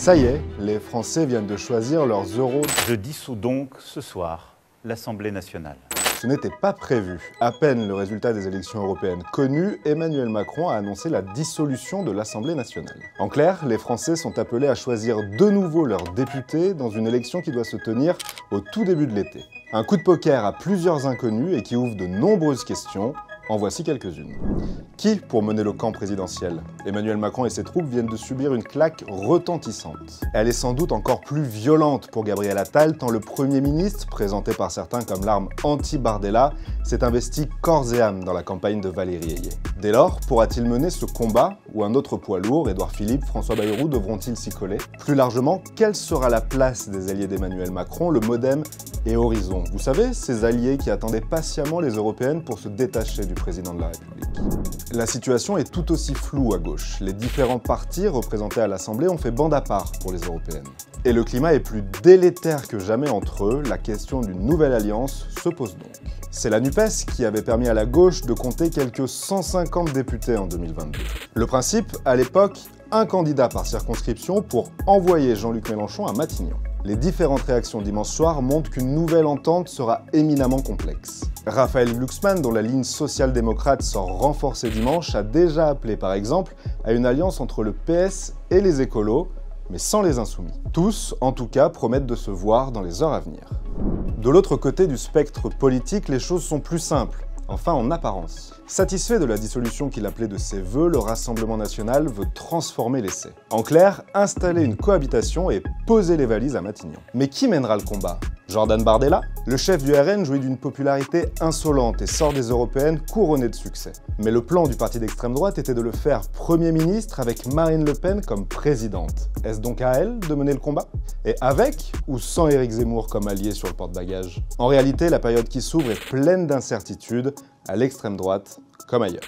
Ça y est, les Français viennent de choisir leurs euros. Je dissous donc ce soir l'Assemblée nationale. Ce n'était pas prévu. À peine le résultat des élections européennes connu, Emmanuel Macron a annoncé la dissolution de l'Assemblée nationale. En clair, les Français sont appelés à choisir de nouveau leurs députés dans une élection qui doit se tenir au tout début de l'été. Un coup de poker à plusieurs inconnus et qui ouvre de nombreuses questions, en voici quelques-unes. Qui pour mener le camp présidentiel Emmanuel Macron et ses troupes viennent de subir une claque retentissante. Elle est sans doute encore plus violente pour Gabriel Attal, tant le Premier ministre, présenté par certains comme l'arme anti-Bardella, s'est investi corps et âme dans la campagne de Valérie Ayé. Dès lors, pourra-t-il mener ce combat ou un autre poids lourd, Édouard Philippe, François Bayrou, devront-ils s'y coller? Plus largement, quelle sera la place des alliés d'Emmanuel Macron, le Modem et Horizon Vous savez, ces alliés qui attendaient patiemment les européennes pour se détacher du président de la République. La situation est tout aussi floue à gauche. Les différents partis représentés à l'Assemblée ont fait bande à part pour les européennes. Et le climat est plus délétère que jamais entre eux, la question d'une nouvelle alliance se pose donc. C'est la NUPES qui avait permis à la gauche de compter quelques 150 députés en 2022. Le principe, à l'époque, un candidat par circonscription pour envoyer Jean-Luc Mélenchon à Matignon. Les différentes réactions dimanche soir montrent qu'une nouvelle entente sera éminemment complexe. Raphaël Glucksmann, dont la ligne social-démocrate sort renforcée dimanche, a déjà appelé par exemple à une alliance entre le PS et les écolos, mais sans les insoumis. Tous, en tout cas, promettent de se voir dans les heures à venir. De l'autre côté du spectre politique, les choses sont plus simples enfin en apparence. Satisfait de la dissolution qu'il appelait de ses voeux, le Rassemblement national veut transformer l'essai. En clair, installer une cohabitation et poser les valises à Matignon. Mais qui mènera le combat? Jordan Bardella Le chef du RN jouit d'une popularité insolente et sort des européennes couronnées de succès. Mais le plan du parti d'extrême droite était de le faire Premier ministre avec Marine Le Pen comme présidente. Est-ce donc à elle de mener le combat? Et avec ou sans Éric Zemmour comme allié sur le porte-bagages? En réalité, la période qui s'ouvre est pleine d'incertitudes, à l'extrême droite comme ailleurs.